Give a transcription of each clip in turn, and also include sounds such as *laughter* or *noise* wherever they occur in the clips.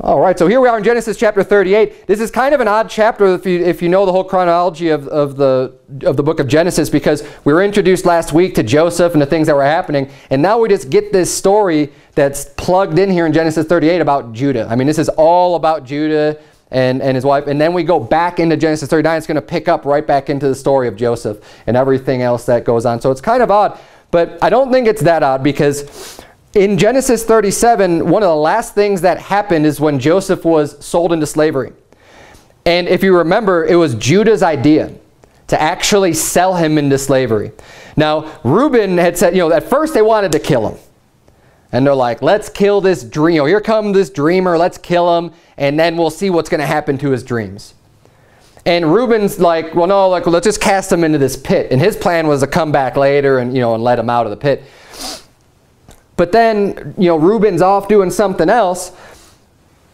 All right, so here we are in Genesis chapter 38. This is kind of an odd chapter if you, if you know the whole chronology of, of, the, of the book of Genesis because we were introduced last week to Joseph and the things that were happening. And now we just get this story that's plugged in here in Genesis 38 about Judah. I mean, this is all about Judah and, and his wife. And then we go back into Genesis 39. It's going to pick up right back into the story of Joseph and everything else that goes on. So it's kind of odd. But I don't think it's that odd because in Genesis 37, one of the last things that happened is when Joseph was sold into slavery. And if you remember, it was Judah's idea to actually sell him into slavery. Now, Reuben had said, you know, at first they wanted to kill him. And they're like, let's kill this dream. Here comes this dreamer, let's kill him, and then we'll see what's going to happen to his dreams. And Reuben's like, well, no, like, let's just cast him into this pit. And his plan was to come back later and, you know, and let him out of the pit. But then, you know, Reuben's off doing something else.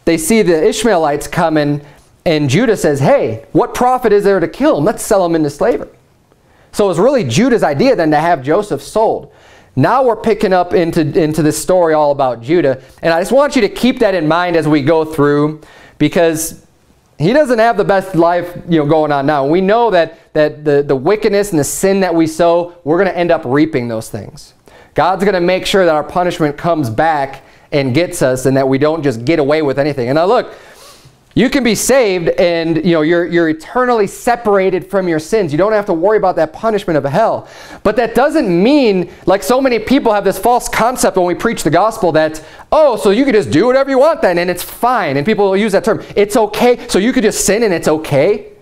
They see the Ishmaelites coming, and Judah says, hey, what profit is there to kill him? Let's sell him into slavery. So it was really Judah's idea then to have Joseph sold. Now we're picking up into, into this story all about Judah. And I just want you to keep that in mind as we go through because he doesn't have the best life you know, going on now. We know that, that the, the wickedness and the sin that we sow, we're going to end up reaping those things. God's going to make sure that our punishment comes back and gets us and that we don't just get away with anything. And now look, you can be saved and you know you're you're eternally separated from your sins. You don't have to worry about that punishment of hell. But that doesn't mean like so many people have this false concept when we preach the gospel that oh, so you could just do whatever you want then and it's fine. And people use that term. It's okay. So you could just sin and it's okay.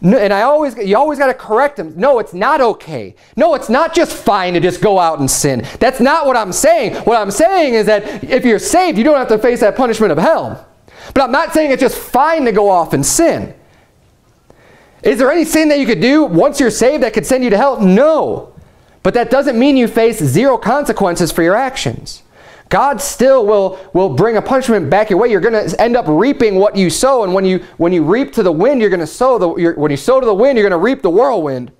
No, and I always, you always got to correct them. No, it's not okay. No, it's not just fine to just go out and sin. That's not what I'm saying. What I'm saying is that if you're saved, you don't have to face that punishment of hell. But I'm not saying it's just fine to go off and sin. Is there any sin that you could do once you're saved that could send you to hell? No. But that doesn't mean you face zero consequences for your actions. God still will, will bring a punishment back your way. You're going to end up reaping what you sow. And when you, when you reap to the wind, you're going to sow the, when you sow to the wind, you're going to reap the whirlwind.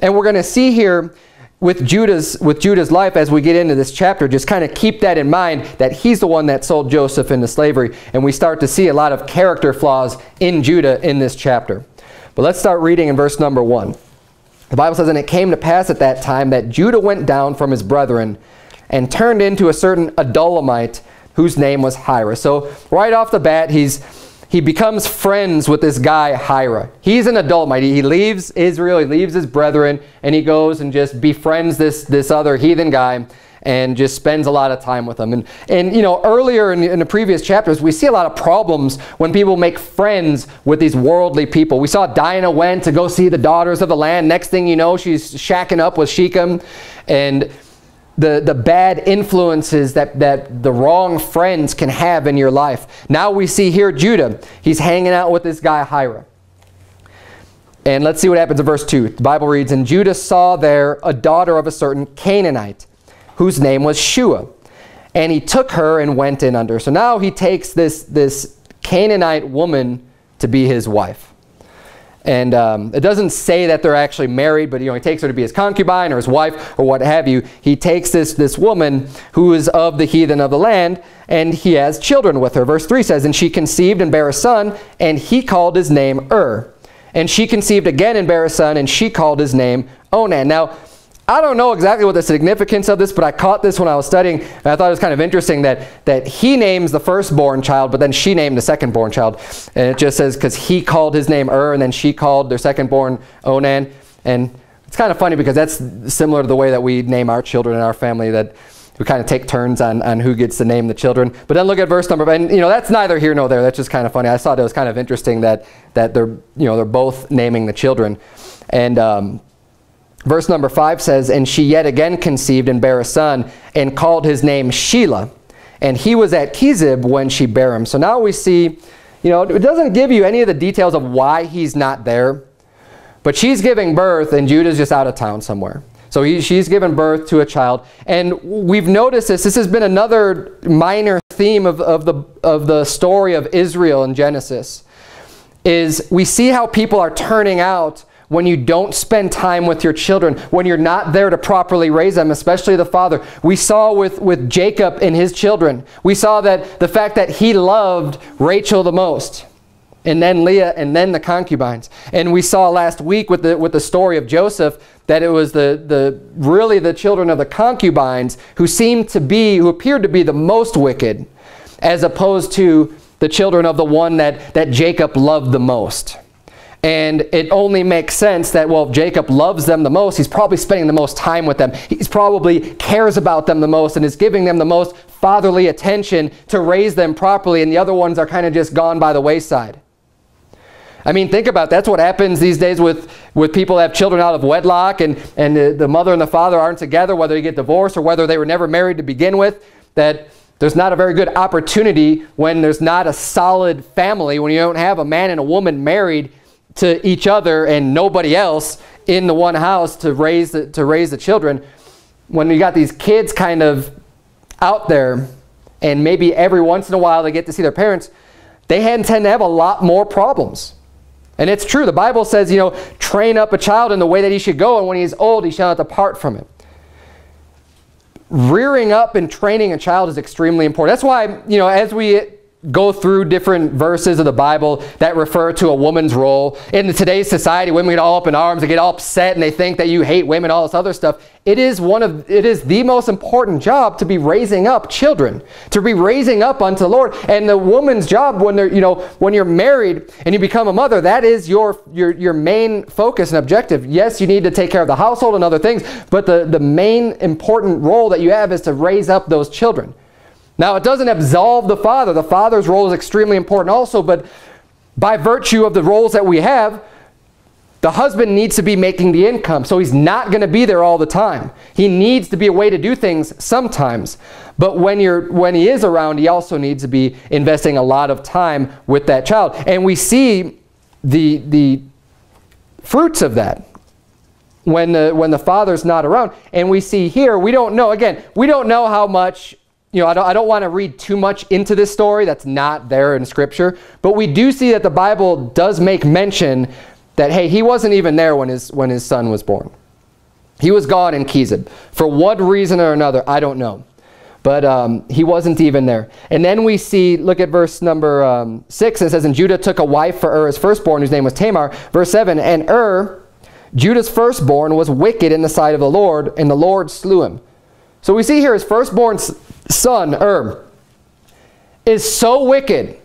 And we're going to see here with Judah's, with Judah's life as we get into this chapter, just kind of keep that in mind that he's the one that sold Joseph into slavery. And we start to see a lot of character flaws in Judah in this chapter. But let's start reading in verse number 1. The Bible says, And it came to pass at that time that Judah went down from his brethren and turned into a certain Adullamite whose name was Hira. So right off the bat, he's he becomes friends with this guy Hira. He's an Adullamite. He leaves Israel, he leaves his brethren, and he goes and just befriends this, this other heathen guy and just spends a lot of time with them. And, and you know, earlier in, in, the previous chapters, we see a lot of problems when people make friends with these worldly people. We saw Dinah went to go see the daughters of the land. Next thing you know, she's shacking up with Shechem. And the, the bad influences that, that the wrong friends can have in your life. Now we see here Judah. He's hanging out with this guy Hira. And let's see what happens in verse 2. The Bible reads, And Judah saw there a daughter of a certain Canaanite, whose name was Shua. And he took her and went in under. So now he takes this, this Canaanite woman to be his wife. And um, it doesn't say that they're actually married, but you know, he takes her to be his concubine or his wife or what have you. He takes this, this woman who is of the heathen of the land, and he has children with her. Verse 3 says, And she conceived and bare a son, and he called his name Ur. And she conceived again and bare a son, and she called his name Onan. Now, I don't know exactly what the significance of this, but I caught this when I was studying, and I thought it was kind of interesting that, that he names the firstborn child, but then she named the secondborn child. And it just says, because he called his name Ur, and then she called their secondborn Onan. And it's kind of funny because that's similar to the way that we name our children in our family, that we kind of take turns on, on who gets to name the children. But then look at verse number, and you know, that's neither here nor there. That's just kind of funny. I thought it was kind of interesting that, that they're, you know, they're both naming the children. And um, Verse number 5 says, And she yet again conceived and bare a son, and called his name Shelah. And he was at Chezib when she bare him. So now we see, you know, it doesn't give you any of the details of why he's not there. But she's giving birth, and Judah's just out of town somewhere. So he, she's given birth to a child. And we've noticed this. This has been another minor theme of, of, the, of the story of Israel in Genesis. Is we see how people are turning out when you don't spend time with your children, when you're not there to properly raise them, especially the father. We saw with, with Jacob and his children, we saw that the fact that he loved Rachel the most and then Leah, and then the concubines. And we saw last week with the, with the story of Joseph that it was the, the, really the children of the concubines who seemed to be, who appeared to be the most wicked, as opposed to the children of the one that, that Jacob loved the most. And it only makes sense that, well, if Jacob loves them the most, he's probably spending the most time with them. He's probably cares about them the most and is giving them the most fatherly attention to raise them properly, and the other ones are kind of just gone by the wayside. I mean, think about it. that's what happens these days with, with people that have children out of wedlock and, and the, the mother and the father aren't together, whether they get divorced or whether they were never married to begin with, that there's not a very good opportunity when there's not a solid family, when you don't have a man and a woman married to each other and nobody else in the one house to raise the, to raise the children. When you got these kids kind of out there and maybe every once in a while they get to see their parents, they tend to have a lot more problems. And it's true. The Bible says, you know, train up a child in the way that he should go, and when he is old, he shall not depart from it. Rearing up and training a child is extremely important. That's why, you know, as we go through different verses of the Bible that refer to a woman's role. In today's society, women get all up in arms, they get all upset, and they think that you hate women, all this other stuff. It is one of it is the most important job to be raising up children, to be raising up unto the Lord. And the woman's job when they're, you know, when you're married and you become a mother, that is your your your main focus and objective. Yes, you need to take care of the household and other things, but the, the main important role that you have is to raise up those children. Now, it doesn't absolve the father. The father's role is extremely important also, but by virtue of the roles that we have, the husband needs to be making the income, so he's not going to be there all the time. He needs to be a way to do things sometimes. But when, you're, when he is around, he also needs to be investing a lot of time with that child. And we see the, the fruits of that when the, when the father's not around. And we see here, we don't know, again, we don't know how much you know, I don't, I don't want to read too much into this story that's not there in Scripture, but we do see that the Bible does make mention that, hey, he wasn't even there when his, when his son was born. He was gone in Chezib. For what reason or another, I don't know. But um, he wasn't even there. And then we see, look at verse number um, 6. It says, And Judah took a wife for Ur, his firstborn, whose name was Tamar. Verse 7, And Ur, Judah's firstborn, was wicked in the sight of the Lord, and the Lord slew him. So we see here his firstborn son, Ur, is so wicked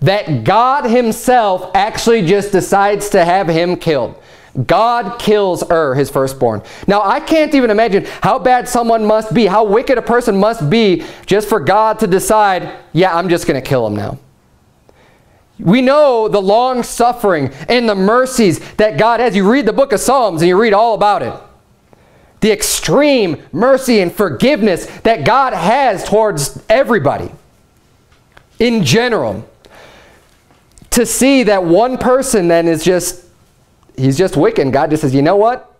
that God himself actually just decides to have him killed. God kills Ur, his firstborn. Now, I can't even imagine how bad someone must be, how wicked a person must be just for God to decide, yeah, I'm just going to kill him now. We know the long suffering and the mercies that God has. You read the book of Psalms and you read all about it the extreme mercy and forgiveness that God has towards everybody in general. To see that one person then is just, he's just wicked. God just says, you know what?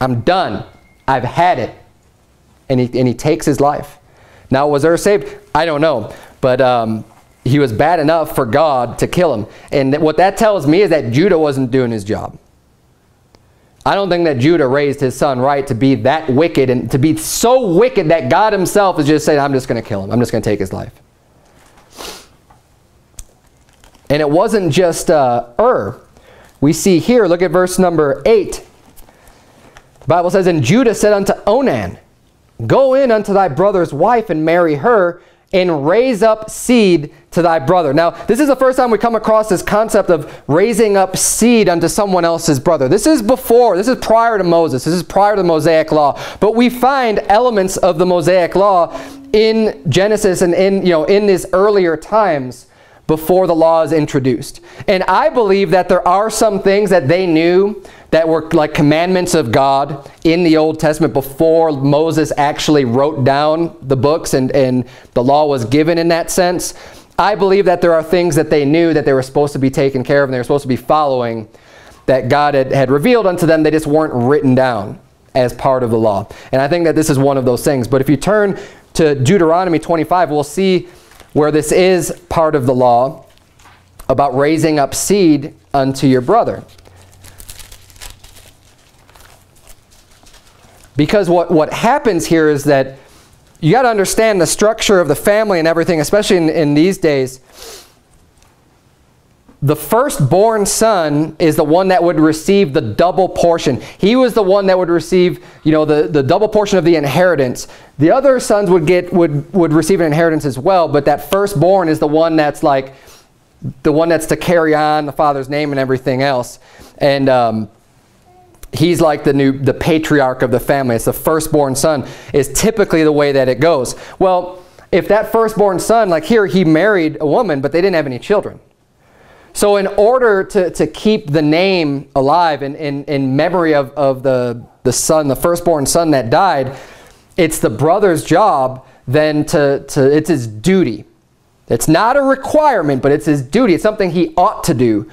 I'm done. I've had it. And he, and he takes his life. Now, was Ur saved? I don't know. But um, he was bad enough for God to kill him. And what that tells me is that Judah wasn't doing his job. I don't think that Judah raised his son right to be that wicked and to be so wicked that God himself is just saying, I'm just going to kill him. I'm just going to take his life. And it wasn't just uh, Ur. We see here, look at verse number 8. The Bible says, And Judah said unto Onan, Go in unto thy brother's wife and marry her, and raise up seed to thy brother. Now, this is the first time we come across this concept of raising up seed unto someone else's brother. This is before, this is prior to Moses. This is prior to the Mosaic law. But we find elements of the Mosaic law in Genesis and in, you know, in these earlier times before the law is introduced. And I believe that there are some things that they knew that were like commandments of God in the Old Testament before Moses actually wrote down the books and, and the law was given in that sense. I believe that there are things that they knew that they were supposed to be taken care of and they were supposed to be following that God had, had revealed unto them. They just weren't written down as part of the law. And I think that this is one of those things. But if you turn to Deuteronomy 25, we'll see where this is part of the law about raising up seed unto your brother. Because what, what happens here is that you got to understand the structure of the family and everything, especially in, in these days the firstborn son is the one that would receive the double portion. He was the one that would receive, you know, the, the double portion of the inheritance. The other sons would get would would receive an inheritance as well, but that firstborn is the one that's like the one that's to carry on the father's name and everything else. And um, he's like the new the patriarch of the family. It's the firstborn son is typically the way that it goes. Well, if that firstborn son, like here, he married a woman, but they didn't have any children. So in order to, to keep the name alive in, in, in memory of, of the, the son, the firstborn son that died, it's the brother's job then to, to, it's his duty. It's not a requirement, but it's his duty. It's something he ought to do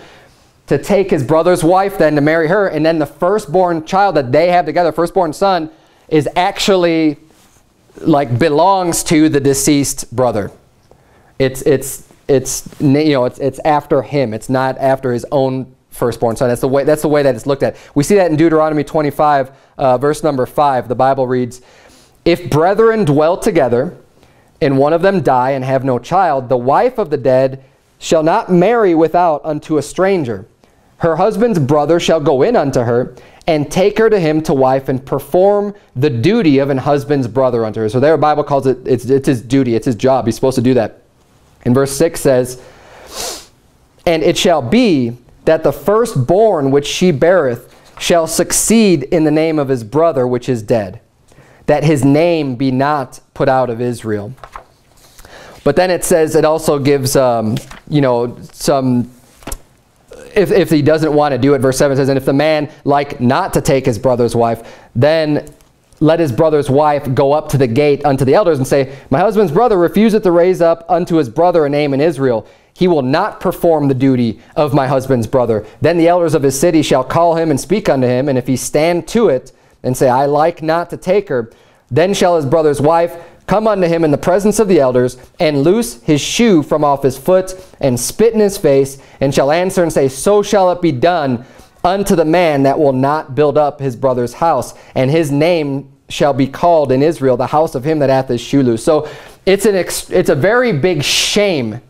to take his brother's wife then to marry her. And then the firstborn child that they have together, firstborn son, is actually like belongs to the deceased brother. It's, it's it's you know it's it's after him. It's not after his own firstborn son. That's the way that's the way that it's looked at. We see that in Deuteronomy 25, uh, verse number five. The Bible reads, "If brethren dwell together, and one of them die and have no child, the wife of the dead shall not marry without unto a stranger. Her husband's brother shall go in unto her." And take her to him to wife and perform the duty of an husband's brother unto her. So there, the Bible calls it, it's, it's his duty, it's his job. He's supposed to do that. And verse 6 says, And it shall be that the firstborn which she beareth shall succeed in the name of his brother which is dead, that his name be not put out of Israel. But then it says, it also gives, um, you know, some, if, if he doesn't want to do it, verse 7 says, And if the man like not to take his brother's wife, then let his brother's wife go up to the gate unto the elders and say, My husband's brother refuseth to raise up unto his brother a name in Israel. He will not perform the duty of my husband's brother. Then the elders of his city shall call him and speak unto him, and if he stand to it and say, I like not to take her, then shall his brother's wife come unto him in the presence of the elders, and loose his shoe from off his foot, and spit in his face, and shall answer and say, So shall it be done unto the man that will not build up his brother's house, and his name shall be called in Israel the house of him that hath his loose. So it's, an it's a very big shame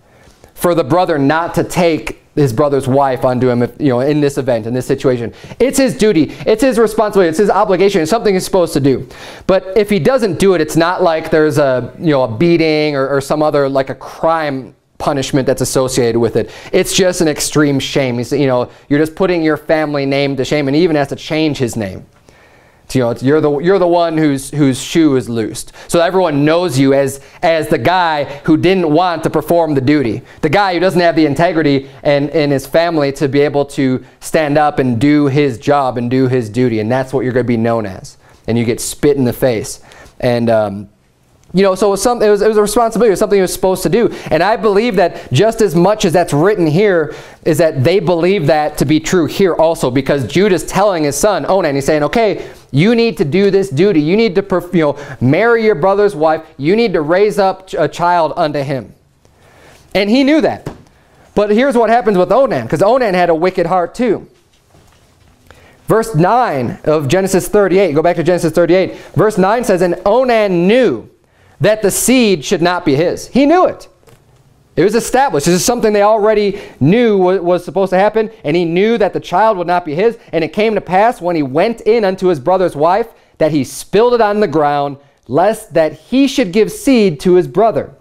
for the brother not to take his brother's wife unto him, if, you know, in this event, in this situation. It's his duty. It's his responsibility. It's his obligation. It's something he's supposed to do. But if he doesn't do it, it's not like there's a, you know, a beating or, or some other, like a crime punishment that's associated with it. It's just an extreme shame. He's, you know, you're just putting your family name to shame and even has to change his name. You know, you're the you're the one whose whose shoe is loosed. So everyone knows you as as the guy who didn't want to perform the duty, the guy who doesn't have the integrity and in his family to be able to stand up and do his job and do his duty, and that's what you're going to be known as. And you get spit in the face, and um, you know, so it was, some, it, was, it was a responsibility. It was something he was supposed to do. And I believe that just as much as that's written here is that they believe that to be true here also because Judah's telling his son, Onan, he's saying, okay, you need to do this duty. You need to you know, marry your brother's wife. You need to raise up a child unto him. And he knew that. But here's what happens with Onan, because Onan had a wicked heart too. Verse 9 of Genesis 38, go back to Genesis 38. Verse 9 says, And Onan knew that the seed should not be his. He knew it. It was established. This is something they already knew was, supposed to happen, and he knew that the child would not be his. And it came to pass when he went in unto his brother's wife that he spilled it on the ground, lest that he should give seed to his brother.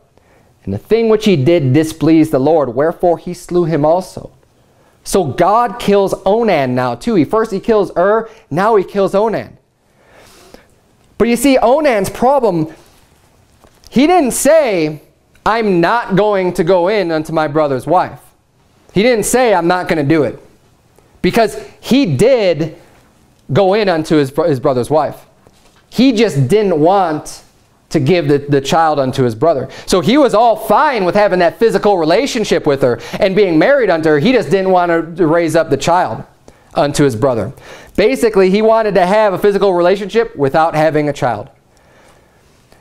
And the thing which he did displeased the Lord, wherefore he slew him also. So God kills Onan now too. He first he kills Ur, now he kills Onan. But you see, Onan's problem he didn't say, I'm not going to go in unto my brother's wife. He didn't say, I'm not going to do it. Because he did go in unto his, his brother's wife. He just didn't want to give the, the child unto his brother. So he was all fine with having that physical relationship with her and being married unto her. He just didn't want to raise up the child unto his brother. Basically, he wanted to have a physical relationship without having a child.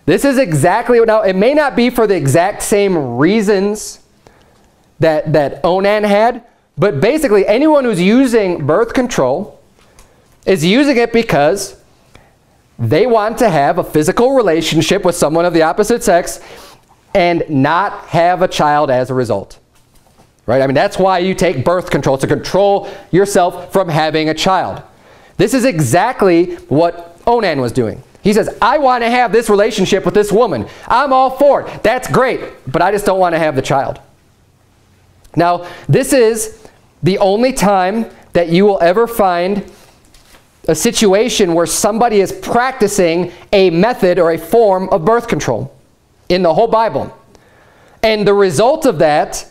This is exactly what, now it may not be for the exact same reasons that, that Onan had, but basically anyone who's using birth control is using it because they want to have a physical relationship with someone of the opposite sex and not have a child as a result. Right? I mean, that's why you take birth control, to control yourself from having a child. This is exactly what Onan was doing. He says, I want to have this relationship with this woman. I'm all for it. That's great, but I just don't want to have the child. Now, this is the only time that you will ever find a situation where somebody is practicing a method or a form of birth control in the whole Bible. And the result of that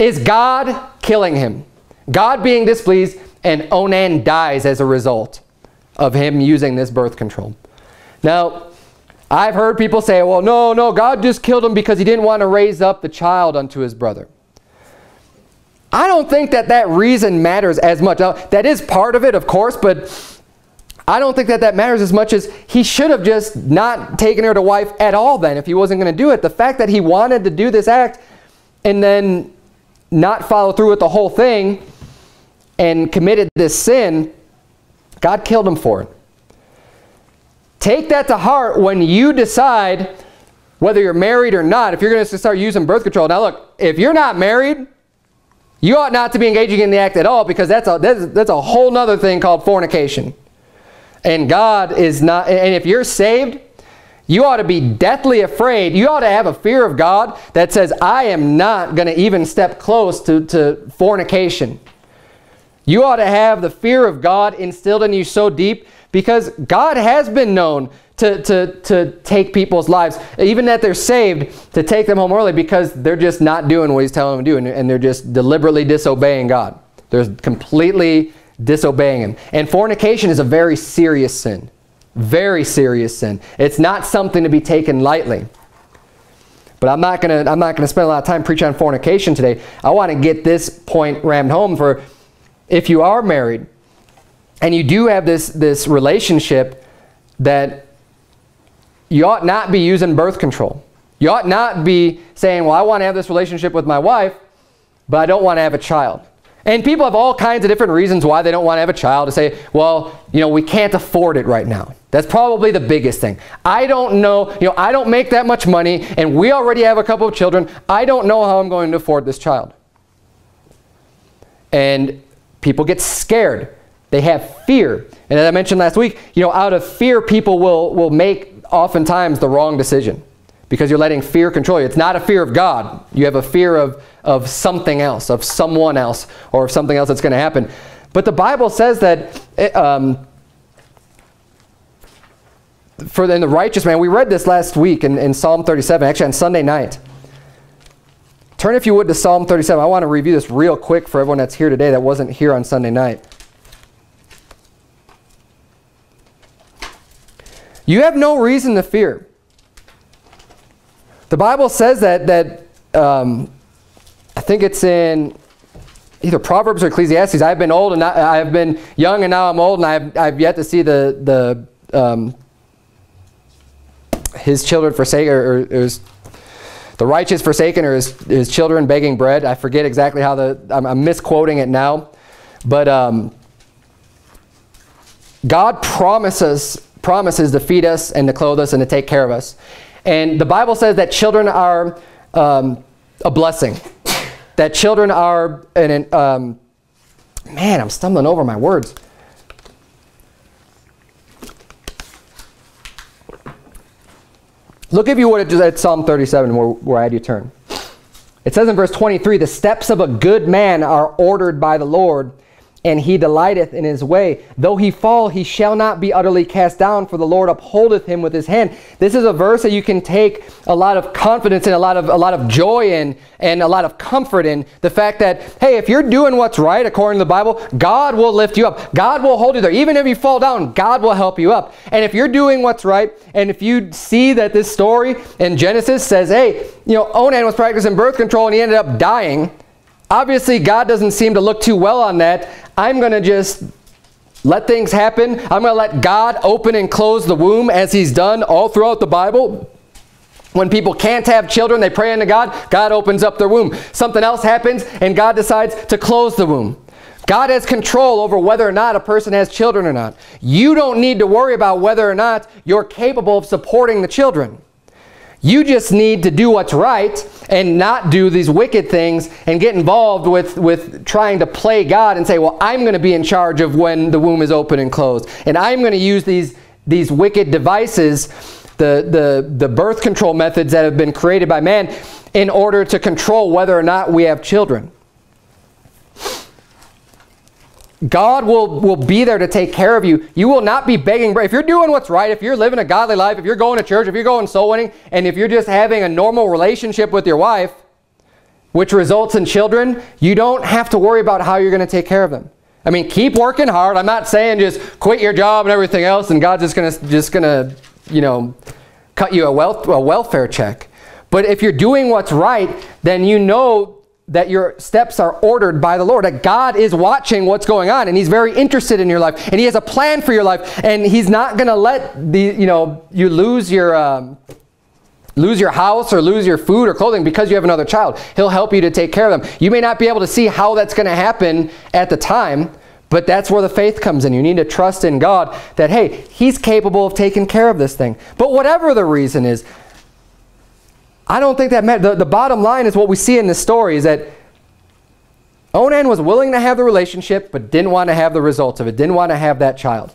is God killing him. God being displeased and Onan dies as a result of him using this birth control. Now, I've heard people say, well, no, no, God just killed him because he didn't want to raise up the child unto his brother. I don't think that that reason matters as much. Now, that is part of it, of course, but I don't think that that matters as much as he should have just not taken her to wife at all then if he wasn't going to do it. The fact that he wanted to do this act and then not follow through with the whole thing and committed this sin, God killed him for it. Take that to heart when you decide whether you're married or not, if you're going to start using birth control. Now look, if you're not married, you ought not to be engaging in the act at all because that's a, that's, that's a whole nother thing called fornication. And God is not, and if you're saved, you ought to be deathly afraid. You ought to have a fear of God that says, I am not going to even step close to, to fornication. You ought to have the fear of God instilled in you so deep because God has been known to, to, to take people's lives, even that they're saved, to take them home early because they're just not doing what he's telling them to do and, and they're just deliberately disobeying God. They're completely disobeying him. And fornication is a very serious sin. Very serious sin. It's not something to be taken lightly. But I'm not going to I'm not to spend a lot of time preaching on fornication today. I want to get this point rammed home for if you are married and you do have this, this relationship that you ought not be using birth control. You ought not be saying, well, I want to have this relationship with my wife, but I don't want to have a child. And people have all kinds of different reasons why they don't want to have a child to say, well, you know, we can't afford it right now. That's probably the biggest thing. I don't know, you know, I don't make that much money and we already have a couple of children. I don't know how I'm going to afford this child. And people get scared. They have fear. And as I mentioned last week, you know, out of fear, people will, will make oftentimes the wrong decision because you're letting fear control you. It's not a fear of God. You have a fear of, of something else, of someone else, or of something else that's going to happen. But the Bible says that it, um, for the, the righteous man, we read this last week in, in Psalm 37, actually on Sunday night. Turn, if you would, to Psalm 37. I want to review this real quick for everyone that's here today that wasn't here on Sunday night. You have no reason to fear. The Bible says that, that um, I think it's in either Proverbs or Ecclesiastes. I've been old and I, have been young and now I'm old and I've, I've yet to see the, the um, his children forsake or, or, or the righteous forsaken or his, his children begging bread. I forget exactly how the, I'm, I'm misquoting it now. But um, God promises, promises to feed us and to clothe us and to take care of us. And the Bible says that children are um, a blessing. That children are, an, um, man, I'm stumbling over my words. Look if you would at Psalm 37 where, where I had you turn. It says in verse 23, The steps of a good man are ordered by the Lord, and he delighteth in his way. Though he fall, he shall not be utterly cast down, for the Lord upholdeth him with his hand. This is a verse that you can take a lot of confidence in, a lot of, a lot of joy in, and a lot of comfort in. The fact that, hey, if you're doing what's right according to the Bible, God will lift you up. God will hold you there. Even if you fall down, God will help you up. And if you're doing what's right, and if you see that this story in Genesis says, hey, you know, Onan was practicing birth control and he ended up dying, Obviously, God doesn't seem to look too well on that. I'm going to just let things happen. I'm going to let God open and close the womb as he's done all throughout the Bible. When people can't have children, they pray unto God, God opens up their womb. Something else happens, and God decides to close the womb. God has control over whether or not a person has children or not. You don't need to worry about whether or not you're capable of supporting the children. You just need to do what's right and not do these wicked things and get involved with, with trying to play God and say, well, I'm going to be in charge of when the womb is open and closed. And I'm going to use these, these wicked devices, the, the, the birth control methods that have been created by man in order to control whether or not we have children. God will, will be there to take care of you. You will not be begging. If you're doing what's right, if you're living a godly life, if you're going to church, if you're going soul winning, and if you're just having a normal relationship with your wife, which results in children, you don't have to worry about how you're going to take care of them. I mean, keep working hard. I'm not saying just quit your job and everything else and God's just going to, just going to, you know, cut you a, wealth, a welfare check. But if you're doing what's right, then you know that your steps are ordered by the Lord, that God is watching what's going on and he's very interested in your life and he has a plan for your life and he's not going to let the, you know, you lose your, um, lose your house or lose your food or clothing because you have another child. He'll help you to take care of them. You may not be able to see how that's going to happen at the time, but that's where the faith comes in. You need to trust in God that, hey, he's capable of taking care of this thing. But whatever the reason is, I don't think that The, the bottom line is what we see in this story is that Onan was willing to have the relationship, but didn't want to have the results of it, didn't want to have that child.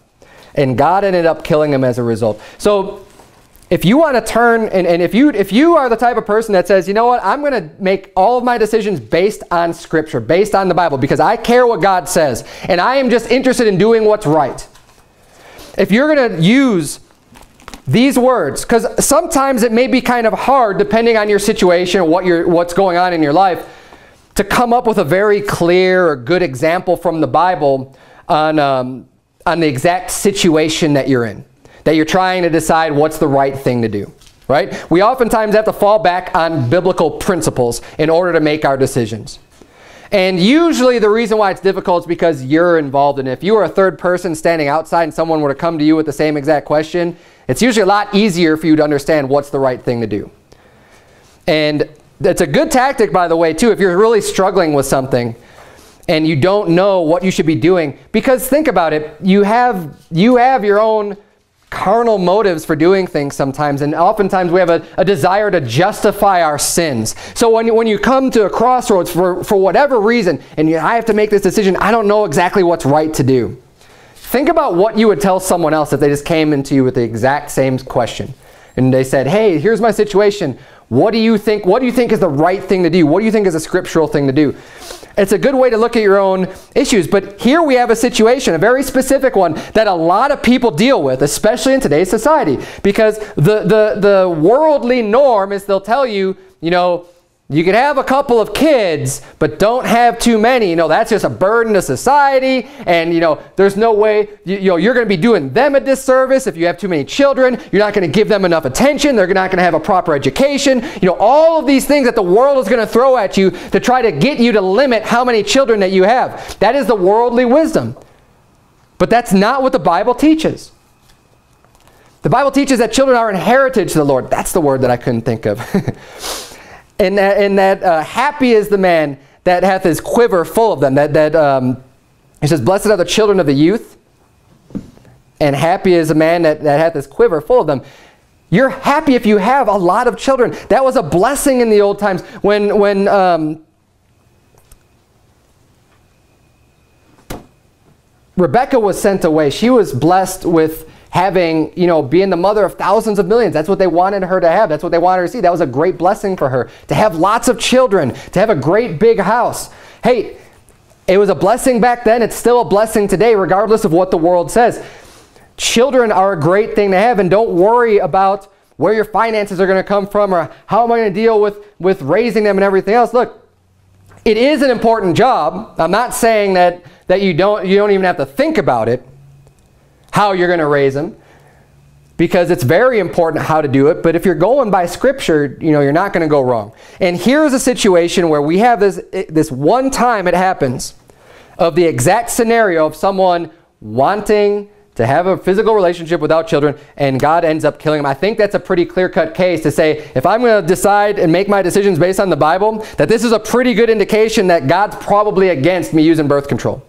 And God ended up killing him as a result. So if you want to turn, and, and if, you, if you are the type of person that says, you know what, I'm going to make all of my decisions based on Scripture, based on the Bible, because I care what God says, and I am just interested in doing what's right. If you're going to use these words, because sometimes it may be kind of hard, depending on your situation, what you're, what's going on in your life, to come up with a very clear or good example from the Bible on, um, on the exact situation that you're in, that you're trying to decide what's the right thing to do. Right? We oftentimes have to fall back on biblical principles in order to make our decisions. And usually the reason why it's difficult is because you're involved in it. If you were a third person standing outside and someone were to come to you with the same exact question, it's usually a lot easier for you to understand what's the right thing to do. And it's a good tactic, by the way, too, if you're really struggling with something and you don't know what you should be doing. Because think about it, you have, you have your own carnal motives for doing things sometimes and oftentimes we have a, a, desire to justify our sins so when you, when you come to a crossroads for, for whatever reason and you, I have to make this decision I don't know exactly what's right to do Think about what you would tell someone else if they just came into you with the exact same question. And they said, hey, here's my situation. What do you think, what do you think is the right thing to do? What do you think is a scriptural thing to do? It's a good way to look at your own issues. But here we have a situation, a very specific one, that a lot of people deal with, especially in today's society. Because the, the, the worldly norm is they'll tell you, you know, you could have a couple of kids, but don't have too many. You know, that's just a burden to society. And, you know, there's no way, you, you know, you're going to be doing them a disservice if you have too many children. You're not going to give them enough attention. They're not going to have a proper education. You know, all of these things that the world is going to throw at you to try to get you to limit how many children that you have. That is the worldly wisdom. But that's not what the Bible teaches. The Bible teaches that children are an heritage to the Lord. That's the word that I couldn't think of. *laughs* and that, that uh, happy is the man that hath his quiver full of them. That, that um, he says, blessed are the children of the youth, and happy is the man that, that hath his quiver full of them. You're happy if you have a lot of children. That was a blessing in the old times when, when um, Rebecca was sent away. She was blessed with having, you know, being the mother of thousands of millions. That's what they wanted her to have. That's what they wanted her to see. That was a great blessing for her. To have lots of children, to have a great big house. Hey, it was a blessing back then. It's still a blessing today, regardless of what the world says. Children are a great thing to have, and don't worry about where your finances are going to come from or how am I going to deal with, with raising them and everything else. Look, it is an important job. I'm not saying that, that you, don't, you don't even have to think about it how you're going to raise them because it's very important how to do it. But if you're going by scripture, you know, you're not going to go wrong. And here's a situation where we have this, eh, this one time it happens of the exact scenario of someone wanting to have a physical relationship without children and God ends up killing them. I think that's a pretty clear-cut case to say if I'm going to decide and make my decisions based on the Bible, that this is a pretty good indication that God's probably against me using birth control.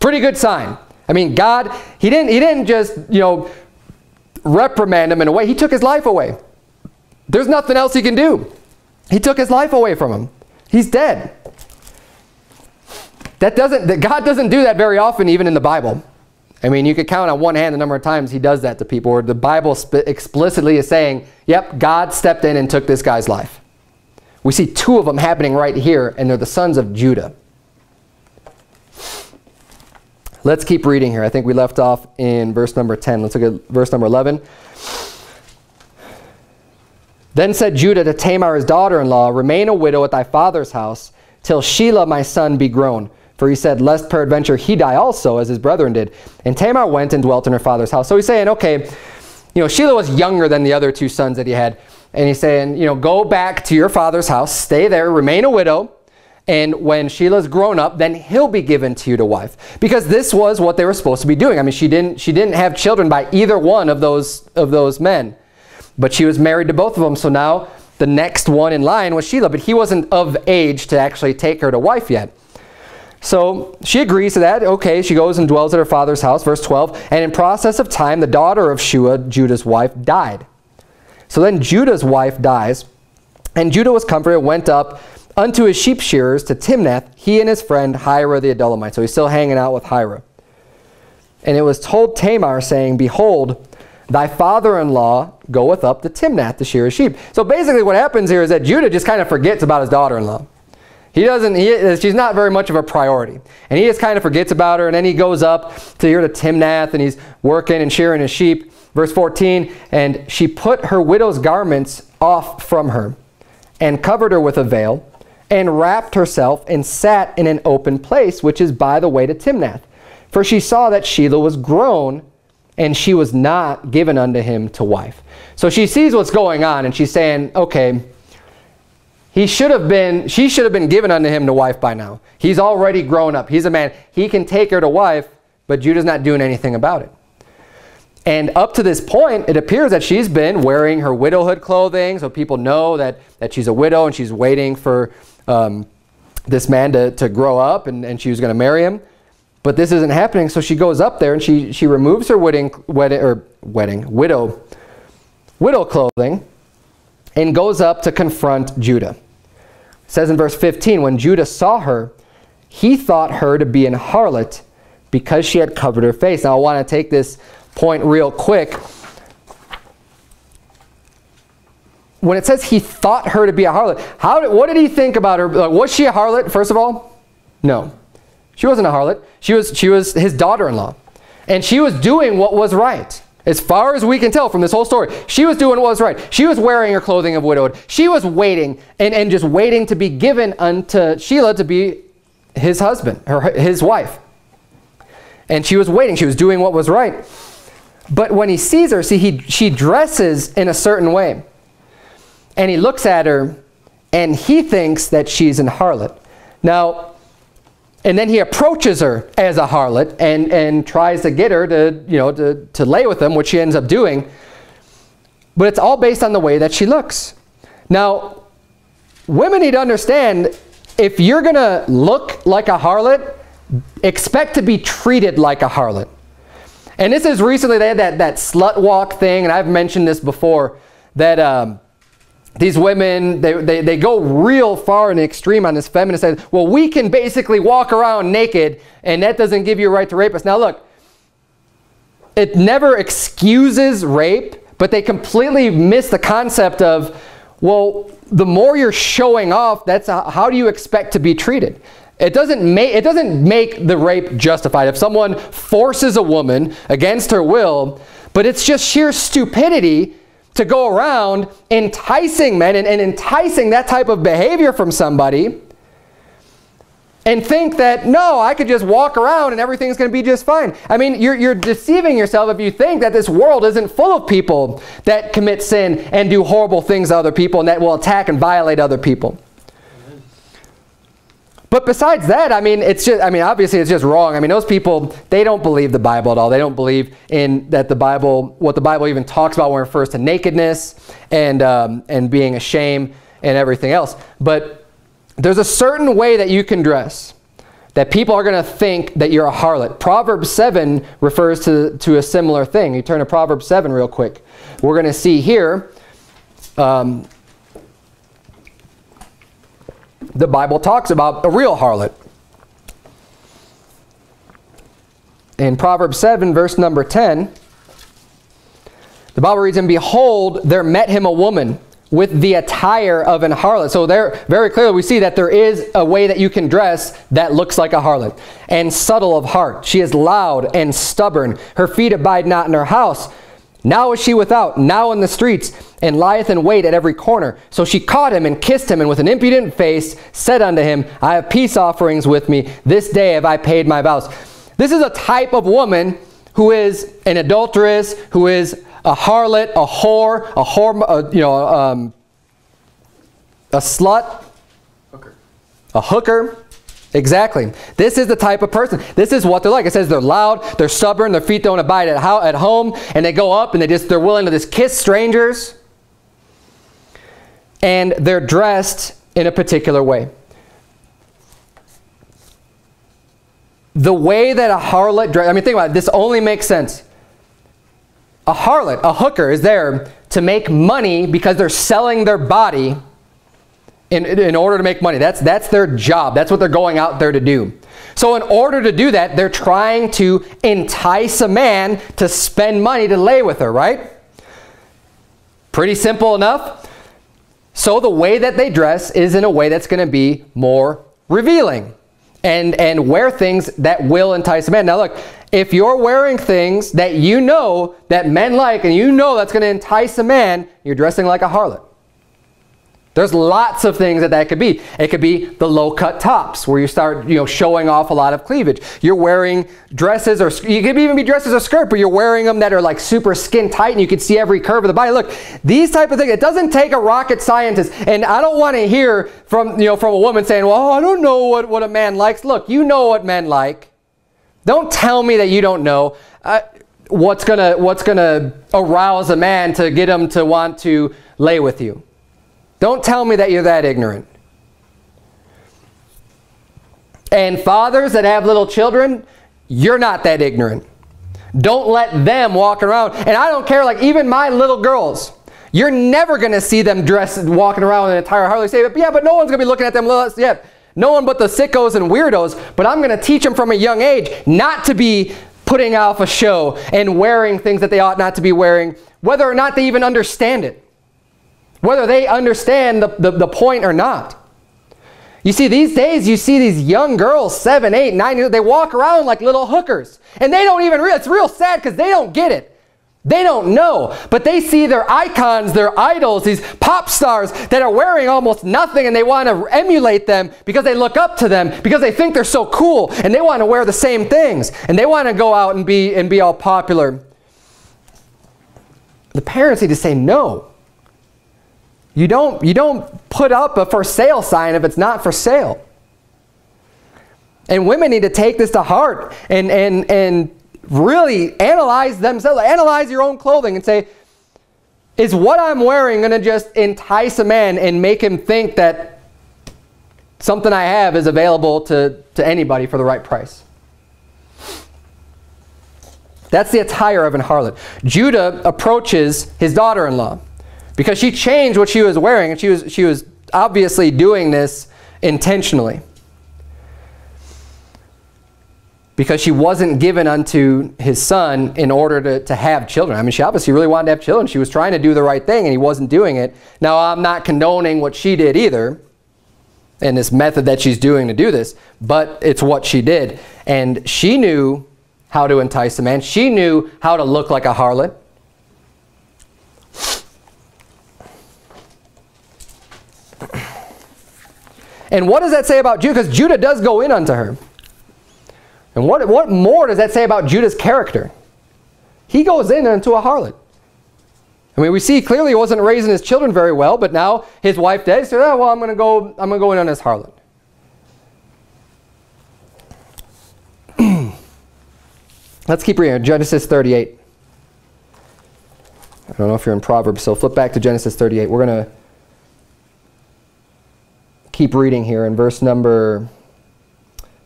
Pretty good sign. I mean, God, he didn't, he didn't just, you know, reprimand him in a way. He took his life away. There's nothing else he can do. He took his life away from him. He's dead. That doesn't, that God doesn't do that very often, even in the Bible. I mean, you could count on one hand the number of times he does that to people, or the Bible explicitly is saying, yep, God stepped in and took this guy's life. We see two of them happening right here, and they're the sons of Judah. Let's keep reading here. I think we left off in verse number 10. Let's look at verse number 11. Then said Judah to Tamar his daughter-in-law, Remain a widow at thy father's house, till Shelah my son be grown. For he said, Lest peradventure he die also, as his brethren did. And Tamar went and dwelt in her father's house. So he's saying, okay, you know, Shelah was younger than the other two sons that he had. And he's saying, you know, go back to your father's house, stay there, remain a widow, and when Shelah's grown up, then he'll be given to you to wife. Because this was what they were supposed to be doing. I mean, she didn't, she didn't have children by either one of those, of those men. But she was married to both of them, so now the next one in line was Shelah, but he wasn't of age to actually take her to wife yet. So she agrees to that. Okay, she goes and dwells at her father's house, verse 12. And in process of time, the daughter of Shua, Judah's wife, died. So then Judah's wife dies, and Judah was comforted, went up unto his sheep shearers to Timnath, he and his friend Hira the Adullamite. So he's still hanging out with Hira. And it was told Tamar, saying, Behold, thy father-in-law goeth up to Timnath to shear his sheep. So basically what happens here is that Judah just kind of forgets about his daughter-in-law. He doesn't, he, she's not very much of a priority. And he just kind of forgets about her, and then he goes up to here to Timnath, and he's working and shearing his sheep. Verse 14, and she put her widow's garments off from her, and covered her with a veil, and wrapped herself, and sat in an open place, which is by the way to Timnath. For she saw that Shelah was grown, and she was not given unto him to wife. So she sees what's going on, and she's saying, okay, he should have been, she should have been given unto him to wife by now. He's already grown up. He's a man. He can take her to wife, but Judah's not doing anything about it. And up to this point, it appears that she's been wearing her widowhood clothing, so people know that, that she's a widow and she's waiting for um, this man to, to grow up and, and she was going to marry him. But this isn't happening, so she goes up there and she, she removes her wedding, wedding, or wedding, widow, widow clothing and goes up to confront Judah. It says in verse 15, when Judah saw her, he thought her to be an harlot because she had covered her face. Now I want to take this point real quick. When it says he thought her to be a harlot, how did, what did he think about her? Like, was she a harlot, first of all? No. She wasn't a harlot. She was, she was his daughter-in-law. And she was doing what was right. As far as we can tell from this whole story, she was doing what was right. She was wearing her clothing of widowed. She was waiting and, and just waiting to be given unto Shelah to be his husband, her, his wife. And she was waiting. She was doing what was right. But when he sees her, see, he, she dresses in a certain way. And he looks at her, and he thinks that she's an harlot. Now, and then he approaches her as a harlot and, and tries to get her to, you know, to, to lay with him, which she ends up doing. But it's all based on the way that she looks. Now, women need to understand, if you're going to look like a harlot, expect to be treated like a harlot. And this is recently, they had that, that slut walk thing, and I've mentioned this before, that um, these women, they, they, they go real far in the extreme on this feminist side. Well, we can basically walk around naked, and that doesn't give you a right to rape us. Now look, it never excuses rape, but they completely miss the concept of, well, the more you're showing off, that's a, how do you expect to be treated? It doesn't, make, it doesn't make the rape justified. If someone forces a woman against her will, but it's just sheer stupidity to go around enticing men and, and enticing that type of behavior from somebody and think that, no, I could just walk around and everything's going to be just fine. I mean, you're, you're deceiving yourself if you think that this world isn't full of people that commit sin and do horrible things to other people and that will attack and violate other people. But besides that, I mean, it's just, I mean, obviously it's just wrong. I mean, those people, they don't believe the Bible at all. They don't believe in that the Bible, what the Bible even talks about when it refers to nakedness and, um, and being ashamed and everything else. But there's a certain way that you can dress. that people are going to think that you're a harlot. Proverbs 7 refers to, to a similar thing. You turn to Proverbs 7 real quick. We're going to see here um, the Bible talks about a real harlot. In Proverbs 7, verse number 10, the Bible reads, And behold, there met him a woman with the attire of an harlot. So there, very clearly we see that there is a way that you can dress that looks like a harlot. And subtle of heart. She is loud and stubborn. Her feet abide not in her house. Now is she without, now in the streets, and lieth in wait at every corner. So she caught him and kissed him, and with an impudent face said unto him, I have peace offerings with me. This day have I paid my vows. This is a type of woman who is an adulteress, who is a harlot, a whore, a whore, uh, you know, um, a slut, hooker. a hooker. Exactly. This is the type of person. This is what they're like. It says they're loud, they're stubborn, their feet don't abide at, how, at home, and they go up and they just they're willing to just kiss strangers. And they're dressed in a particular way. The way that a harlot dress, I mean think about it, this only makes sense. A harlot, a hooker is there to make money because they're selling their body in, in order to make money. That's, that's their job. That's what they're going out there to do. So in order to do that, they're trying to entice a man to spend money to lay with her, right? Pretty simple enough. So the way that they dress is in a way that's going to be more revealing and, and wear things that will entice a man. Now look, if you're wearing things that you know that men like and you know that's going to entice a man, you're dressing like a harlot. There's lots of things that that could be. It could be the low-cut tops where you start, you know, showing off a lot of cleavage. You're wearing dresses or you could even be dresses or skirt, but you're wearing them that are like super skin tight and you can see every curve of the body. Look, these type of things, it doesn't take a rocket scientist. And I don't want to hear from, you know, from a woman saying, well, I don't know what, what a man likes. Look, you know what men like. Don't tell me that you don't know. Uh, what's gonna what's gonna arouse a man to get him to want to lay with you. Don't tell me that you're that ignorant. And fathers that have little children, you're not that ignorant. Don't let them walk around. And I don't care, like even my little girls, you're never going to see them dressed walking around in an entire Harley Davidson. Yeah, but no one's going to be looking at them yet. No one but the sickos and weirdos. But I'm going to teach them from a young age not to be putting off a show and wearing things that they ought not to be wearing, whether or not they even understand it whether they understand the, the, the, point or not. You see, these days you see these young girls, seven, eight, nine they walk around like little hookers. And they don't even realize, it's real sad because they don't get it. They don't know, but they see their icons, their idols, these pop stars that are wearing almost nothing and they want to emulate them because they look up to them, because they think they're so cool and they want to wear the same things and they want to go out and be, and be all popular. The parents need to say no. You don't, you don't put up a for sale sign if it's not for sale. And women need to take this to heart and, and, and really analyze themselves. Analyze your own clothing and say, is what I'm wearing going to just entice a man and make him think that something I have is available to, to anybody for the right price? That's the attire of an harlot. Judah approaches his daughter-in-law because she changed what she was wearing and she was, she was obviously doing this intentionally. Because she wasn't given unto his son in order to, to have children. I mean, she obviously really wanted to have children. She was trying to do the right thing and he wasn't doing it. Now, I'm not condoning what she did either and this method that she's doing to do this, but it's what she did. And she knew how to entice a man. She knew how to look like a harlot. And what does that say about Judah? Because Judah does go in unto her. And what, what more does that say about Judah's character? He goes in unto a harlot. I mean, we see clearly he wasn't raising his children very well, but now his wife dead, so oh, ah, well, I'm going to go. I'm going to go in on this harlot. *clears throat* Let's keep reading Genesis 38. I don't know if you're in Proverbs, so flip back to Genesis 38. We're going to keep reading here in verse number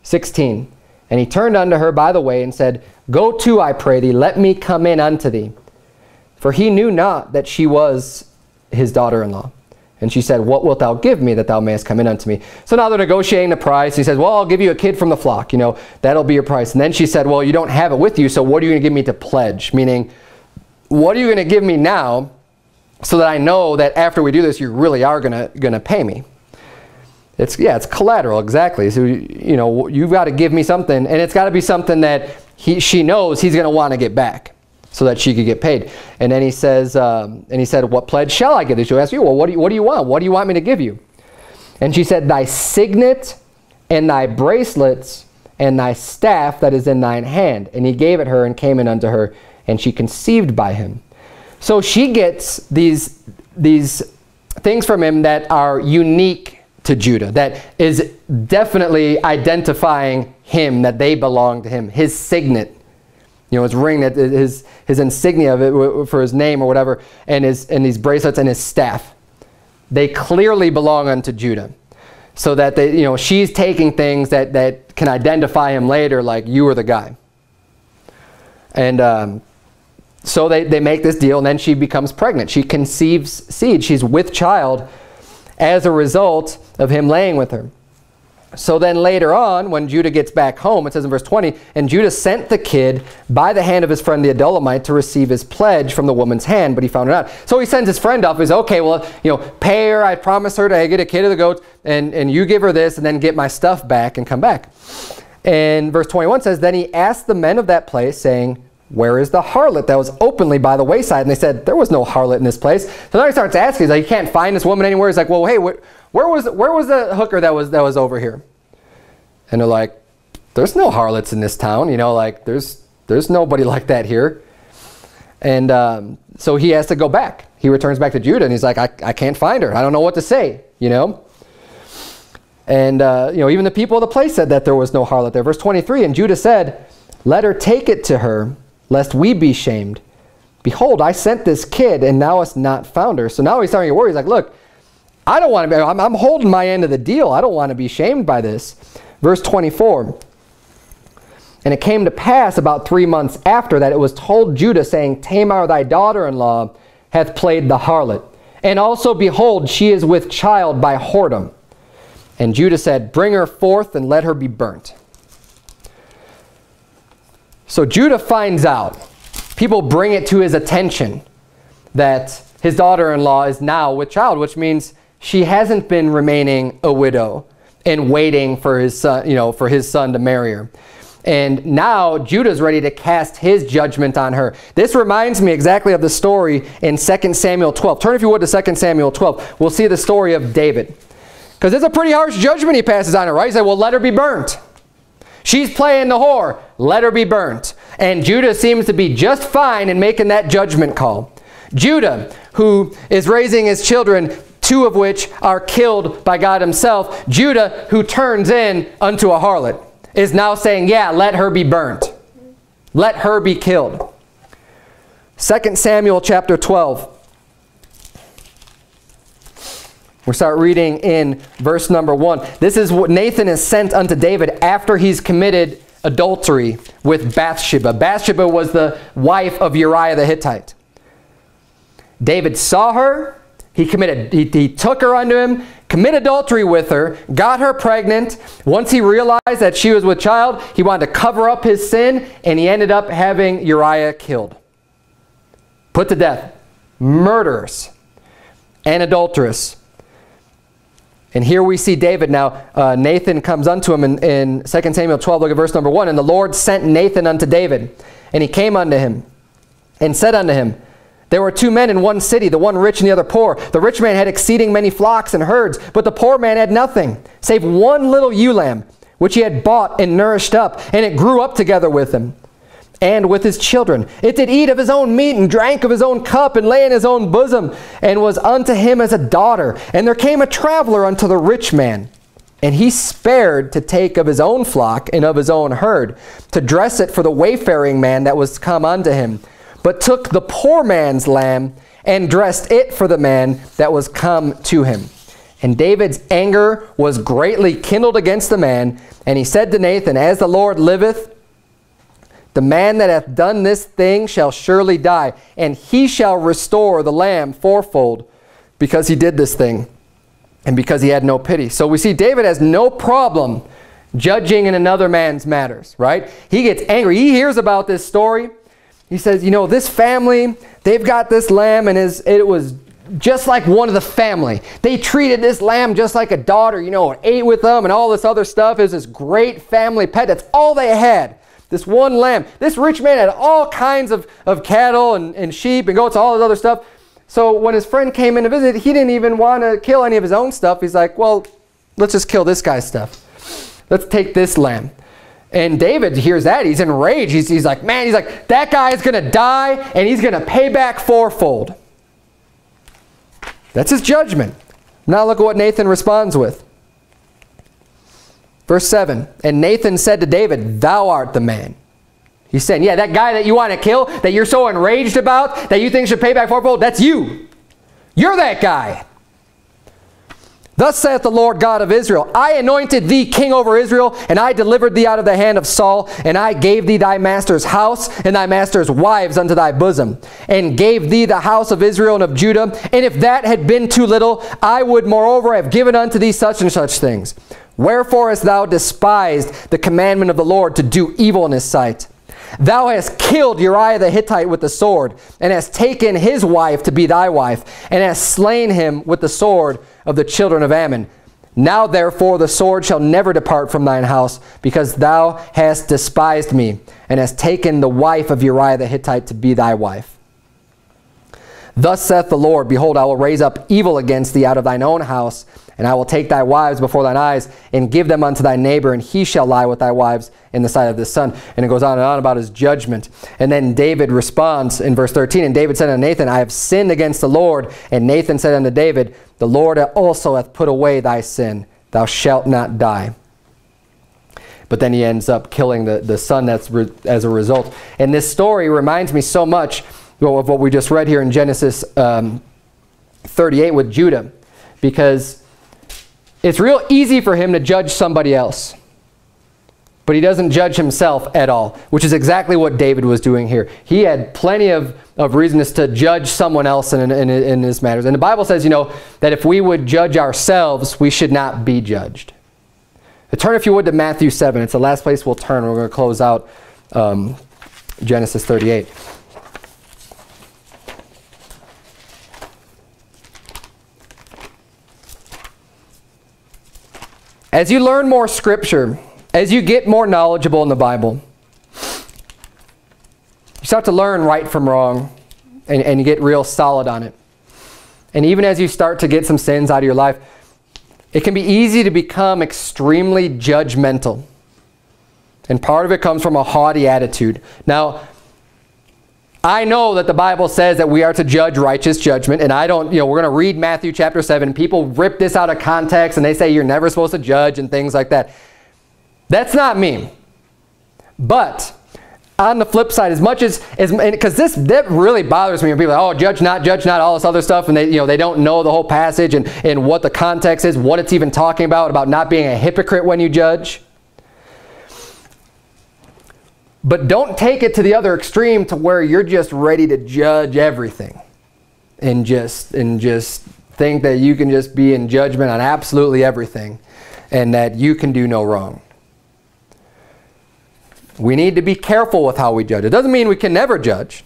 16. And he turned unto her by the way and said, Go to, I pray thee, let me come in unto thee. For he knew not that she was his daughter-in-law. And she said, What wilt thou give me that thou mayest come in unto me? So now they're negotiating the price. He says, Well, I'll give you a kid from the flock. You know, that'll be your price. And then she said, Well, you don't have it with you, so what are you going to give me to pledge? Meaning, what are you going to give me now so that I know that after we do this, you really are going to, pay me? It's, yeah, it's collateral, exactly. So, you know, you've got to give me something, and it's got to be something that he, she knows he's going to want to get back so that she could get paid. And then he says, um, and he said, what pledge shall I give thee? She'll ask you, well, what do you, what do you want? What do you want me to give you? And she said, thy signet and thy bracelets and thy staff that is in thine hand. And he gave it her and came in unto her, and she conceived by him. So she gets these, these things from him that are unique to Judah, that is definitely identifying him, that they belong to him, his signet you know, his ring, that his, his insignia of it for his name or whatever, and, his, and these bracelets and his staff. They clearly belong unto Judah. So that they, you know, she's taking things that, that can identify him later, like you were the guy. And um, so they, they make this deal, and then she becomes pregnant. She conceives seed. She's with child as a result of him laying with her. So then later on, when Judah gets back home, it says in verse 20, and Judah sent the kid by the hand of his friend the Adullamite to receive his pledge from the woman's hand, but he found it not. So he sends his friend up. He's okay, well, you know, pay her. I promised her to get a kid of the goats, and, and you give her this, and then get my stuff back and come back. And verse 21 says, Then he asked the men of that place, saying, where is the harlot that was openly by the wayside? And they said, there was no harlot in this place. So now he starts asking, he's like, you can't find this woman anywhere. He's like, well, hey, where, where was, where was the hooker that was, that was over here? And they're like, there's no harlots in this town. You know, like, there's, there's nobody *laughs* like that here. And um, so he has to go back. He returns back to Judah, and he's like, I, I can't find her. I don't know what to say, you know. And, uh, you know, even the people of the place said that there was no harlot there. Verse 23, and Judah said, let her take it to her lest we be shamed. Behold, I sent this kid, and now hast not found her. So now he's starting to worry. He's like, look, I don't want to be, I'm, I'm holding my end of the deal. I don't want to be shamed by this. Verse 24. And it came to pass about three months after that it was told Judah, saying, Tamar thy daughter-in-law hath played the harlot. And also, behold, she is with child by whoredom. And Judah said, Bring her forth and let her be burnt. So Judah finds out, people bring it to his attention that his daughter-in-law is now with child, which means she hasn't been remaining a widow and waiting for his son, you know, for his son to marry her. And now Judah's ready to cast his judgment on her. This reminds me exactly of the story in 2 Samuel 12. Turn, if you would, to 2 Samuel 12. We'll see the story of David. Because it's a pretty harsh judgment he passes on her, right? He said, well, let her be burnt. She's playing the whore. Let her be burnt. And Judah seems to be just fine in making that judgment call. Judah, who is raising his children, two of which are killed by God himself. Judah, who turns in unto a harlot, is now saying, yeah, let her be burnt. Let her be killed. 2 Samuel chapter 12. We'll start reading in verse number 1. This is what Nathan is sent unto David after he's committed adultery with Bathsheba. Bathsheba was the wife of Uriah the Hittite. David saw her. He committed, he, he took her unto him, committed adultery with her, got her pregnant. Once he realized that she was with child, he wanted to cover up his sin, and he ended up having Uriah killed. Put to death. Murderous and adulteress. And here we see David now. Uh, Nathan comes unto him in, in 2 Samuel 12, look at verse number 1. And the Lord sent Nathan unto David, and he came unto him, and said unto him, There were two men in one city, the one rich and the other poor. The rich man had exceeding many flocks and herds, but the poor man had nothing, save one little ewe lamb, which he had bought and nourished up, and it grew up together with him and with his children. It did eat of his own meat and drank of his own cup and lay in his own bosom and was unto him as a daughter. And there came a traveler unto the rich man. And he spared to take of his own flock and of his own herd, to dress it for the wayfaring man that was come unto him, but took the poor man's lamb and dressed it for the man that was come to him. And David's anger was greatly kindled against the man, and he said to Nathan, As the Lord liveth, the man that hath done this thing shall surely die, and he shall restore the lamb fourfold, because he did this thing, and because he had no pity. So we see David has no problem judging in another man's matters, right? He gets angry. He hears about this story. He says, you know, this family, they've got this lamb, and it was just like one of the family. They treated this lamb just like a daughter, you know, and ate with them and all this other stuff. It was this great family pet. That's all they had. This one lamb. This rich man had all kinds of, of cattle and, and sheep and goats, all this other stuff. So when his friend came in to visit, he didn't even want to kill any of his own stuff. He's like, well, let's just kill this guy's stuff. Let's take this lamb. And David hears that. He's enraged. He's, he's like, man, he's like, that guy is going to die and he's going to pay back fourfold. That's his judgment. Now look at what Nathan responds with. Verse 7, And Nathan said to David, Thou art the man. He's saying, yeah, that guy that you want to kill, that you're so enraged about, that you think should pay back fourfold, that's you. You're that guy. Thus saith the Lord God of Israel, I anointed thee king over Israel, and I delivered thee out of the hand of Saul, and I gave thee thy master's house and thy master's wives unto thy bosom, and gave thee the house of Israel and of Judah. And if that had been too little, I would moreover have given unto thee such and such things. Wherefore hast thou despised the commandment of the Lord to do evil in his sight? Thou hast killed Uriah the Hittite with the sword, and hast taken his wife to be thy wife, and hast slain him with the sword of the children of Ammon. Now therefore the sword shall never depart from thine house, because thou hast despised me, and hast taken the wife of Uriah the Hittite to be thy wife. Thus saith the Lord, Behold, I will raise up evil against thee out of thine own house, and I will take thy wives before thine eyes, and give them unto thy neighbor, and he shall lie with thy wives in the sight of the sun. And it goes on and on about his judgment. And then David responds in verse 13, And David said unto Nathan, I have sinned against the Lord. And Nathan said unto David, The Lord also hath put away thy sin. Thou shalt not die. But then he ends up killing the, the son that's as a result. And this story reminds me so much of what we just read here in Genesis um, 38 with Judah. Because it's real easy for him to judge somebody else. But he doesn't judge himself at all, which is exactly what David was doing here. He had plenty of, of reasons to judge someone else in, in, in his matters. And the Bible says, you know, that if we would judge ourselves, we should not be judged. turn, if you would, to Matthew 7. It's the last place we'll turn. We're going to close out um, Genesis 38. As you learn more scripture, as you get more knowledgeable in the Bible, you start to learn right from wrong and, and you get real solid on it. And even as you start to get some sins out of your life, it can be easy to become extremely judgmental. And part of it comes from a haughty attitude. Now, I know that the Bible says that we are to judge righteous judgment, and I don't, you know, we're going to read Matthew chapter 7. People rip this out of context, and they say you're never supposed to judge and things like that. That's not me. But on the flip side, as much as, because this, that really bothers me when people are like, oh, judge not, judge not, all this other stuff, and they, you know, they don't know the whole passage and, and what the context is, what it's even talking about, about not being a hypocrite when you judge. But don't take it to the other extreme to where you're just ready to judge everything and just and just think that you can just be in judgment on absolutely everything and that you can do no wrong. We need to be careful with how we judge. It doesn't mean we can never judge.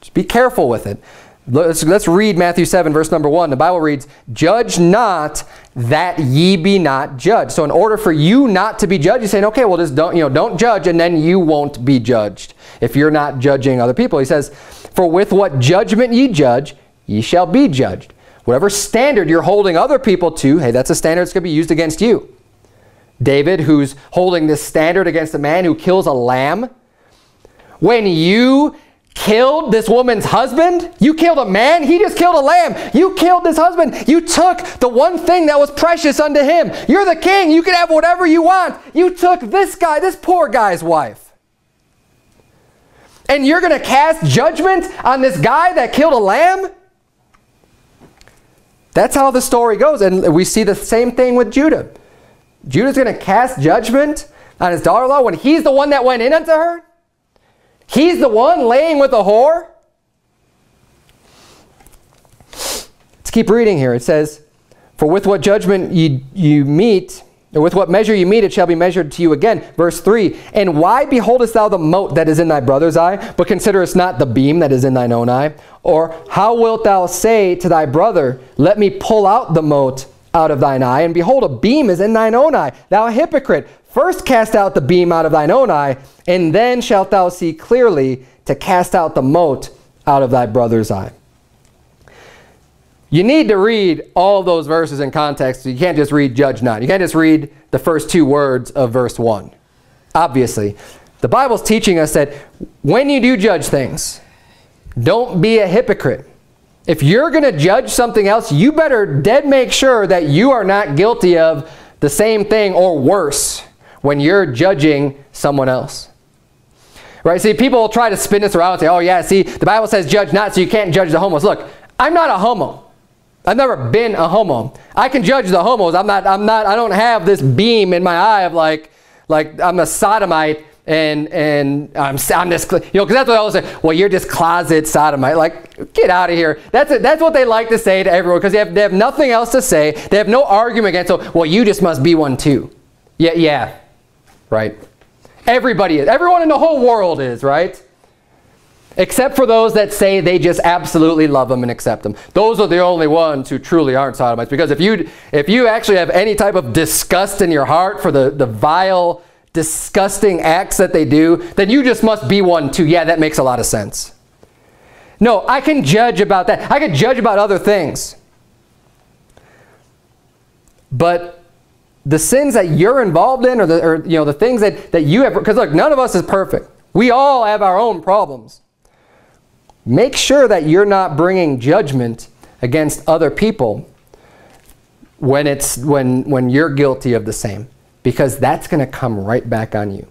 Just be careful with it. Let's, let's read Matthew 7, verse number 1. The Bible reads, Judge not that ye be not judged. So in order for you not to be judged, you're saying, okay, well, just don't, you know, don't judge, and then you won't be judged if you're not judging other people. He says, For with what judgment ye judge, ye shall be judged. Whatever standard you're holding other people to, hey, that's a standard that's going to be used against you. David, who's holding this standard against a man who kills a lamb, when you killed this woman's husband? You killed a man? He just killed a lamb. You killed this husband. You took the one thing that was precious unto him. You're the king. You can have whatever you want. You took this guy, this poor guy's wife. And you're going to cast judgment on this guy that killed a lamb? That's how the story goes. And we see the same thing with Judah. Judah's going to cast judgment on his daughter-in-law when he's the one that went in unto her? He's the one laying with a whore? Let's keep reading here. It says, For with what judgment you, you meet, or with what measure you meet, it shall be measured to you again. Verse 3, And why beholdest thou the mote that is in thy brother's eye, but considerest not the beam that is in thine own eye? Or how wilt thou say to thy brother, Let me pull out the mote out of thine eye, and behold, a beam is in thine own eye. Thou hypocrite, first cast out the beam out of thine own eye, and then shalt thou see clearly to cast out the mote out of thy brother's eye. You need to read all those verses in context. You can't just read judge not. You can't just read the first two words of verse 1. Obviously, the Bible's teaching us that when you do judge things, don't be a hypocrite. If you're going to judge something else, you better dead make sure that you are not guilty of the same thing or worse when you're judging someone else. Right? See, people try to spin this around and say, oh yeah, see, the Bible says judge not, so you can't judge the homos. Look, I'm not a homo. I've never been a homo. I can judge the homos. I'm not, I'm not, I don't have this beam in my eye of like, like I'm a sodomite and and I'm, I'm just, you know, because that's what I always say, well, you're just closet sodomite. Like, get out of here. That's, a, that's what they like to say to everyone because they have, they have nothing else to say. They have no argument against, so, well, you just must be one too. Yeah, yeah, right. Everybody is. Everyone in the whole world is, right? Except for those that say they just absolutely love them and accept them. Those are the only ones who truly aren't sodomites. Because if you, if you actually have any type of disgust in your heart for the, the vile, disgusting acts that they do, then you just must be one too. Yeah, that makes a lot of sense. No, I can judge about that. I can judge about other things. But the sins that you're involved in or the, or, you know, the things that, that you have, because look, none of us is perfect. We all have our own problems. Make sure that you're not bringing judgment against other people when, it's, when, when you're guilty of the same because that's going to come right back on you.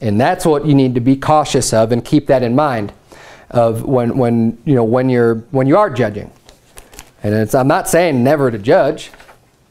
And that's what you need to be cautious of and keep that in mind of when, when, you, know, when, you're, when you are judging. And it's I'm not saying never to judge.